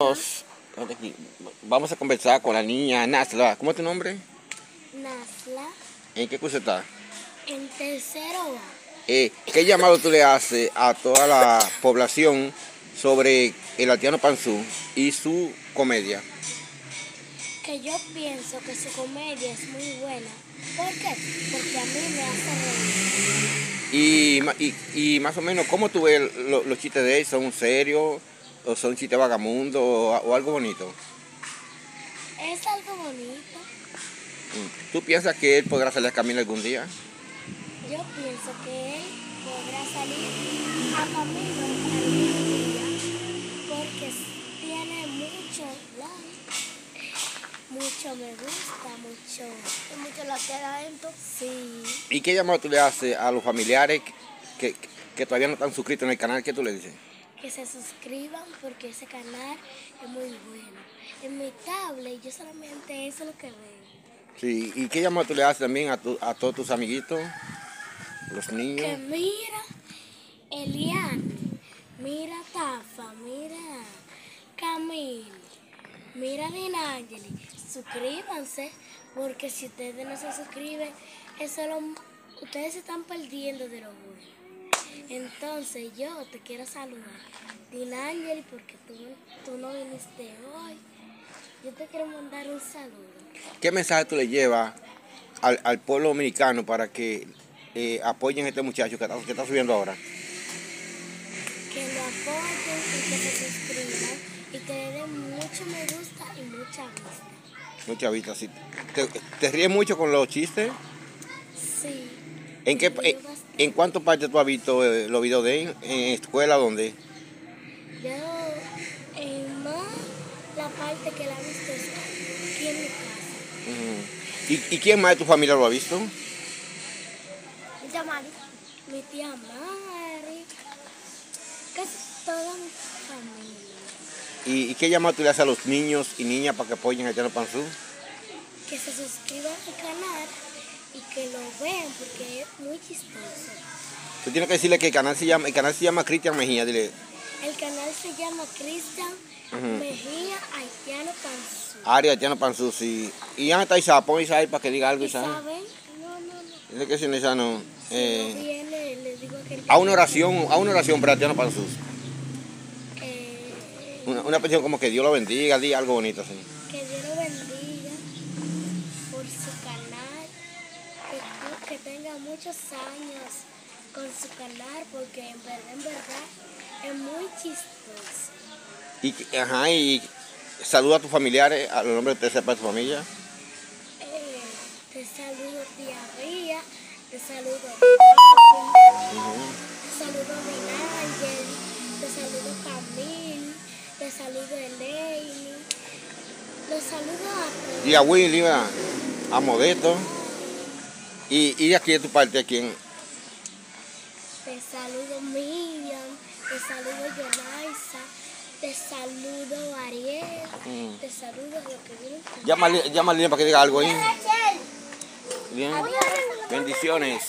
Vamos- Vamos a conversar con la niña Nasla. ¿Cómo es tu nombre? Nasla ¿En qué curso está? en tercero. Eh, ¿Qué llamado tú le haces a toda la población sobre el Altiano Panzú y su comedia? Que yo pienso que su comedia es muy buena. ¿Por qué? Porque a mí me hace reír. Y, y, y más o menos, ¿cómo tú ves lo- los chistes de él? ¿Son serios o son chistes vagamundos o, o algo bonito? Es algo bonito. Mm. ¿Tú piensas que él podrá salir a caminar algún día? Yo pienso que él podrá salir a camino algún día porque tiene mucho like, mucho me gusta, mucho, mucho la que adentro. Sí. ¿Y qué llamado tú le haces a los familiares que, que todavía no están suscritos en el canal? ¿Qué tú le dices? Que se suscriban porque ese canal es muy bueno. En mi tablet yo solamente eso es lo que veo. Sí, ¿y qué llamado tú le haces también a, tu- a todos tus amiguitos, los Que niños? mira Elian, mira Tafa, mira Camil, mira Dinangeli, suscríbanse porque si ustedes no se suscriben, eso lo, ustedes se están perdiendo de lo bueno. Entonces yo te quiero saludar, Dinangeli, porque tú, tú no viniste hoy. Yo te quiero mandar un saludo. ¿Qué mensaje tú le llevas al, al pueblo dominicano para que eh, apoyen a este muchacho que está, que está subiendo ahora? que lo apoyen y que se suscriban y que le den mucho me gusta y mucha vista. Muchas vistas. sí. ¿Te, te ríes mucho con los chistes? Sí. ¿En, qué, en, bastante. En cuántas partes tú has visto eh, los videos de él? ¿En escuela dónde? Yo en más la parte que la he visto es aquí en mi casa. ¿Y, ¿Y quién más de tu familia lo ha visto? Mi tía Mari. Mi tía Mari. Casi toda mi familia. ¿Y, y qué llamado tú le haces a los niños y niñas para que apoyen a Altiano Panzú? Que se suscriban al canal y que lo vean porque es muy chistoso. Tú tienes que decirle que el canal se llama, el canal se llama Cristian Mejía, dile. El canal se llama Cristian Ujú. Mejía Haitiano Panzú. Aria Altiano Panzú, sí. Y ya está Isa, pon Isa ahí para que diga algo, Isa. ¿Saben? No, no, no. Dice que si no, Isa no. Si eh, no viene, le digo que... a una oración, a una oración para Altiano Panzú. eh, Una, una petición como que Dios lo bendiga, di algo bonito así. Tenga muchos años con su canal porque en verdad, en verdad, es muy chistoso. Y, ajá, y saluda a tus familiares, a los nombres que te sepa tu familia. Eh, te saludo tía Ría, te saludo Ujú. Te saludo Ángel, te saludo Camil, te saludo Elaine, los saludo a todos. Y a Willy, ¿verdad? a Modesto. Y, y de aquí de tu parte, ¿a quién? Te saludo Miriam, te saludo Yonaisa, te saludo Ariel, Mm. te saludo lo que viene. Llama, a llama a Lilian para que diga algo ahí. Bien. Bendiciones.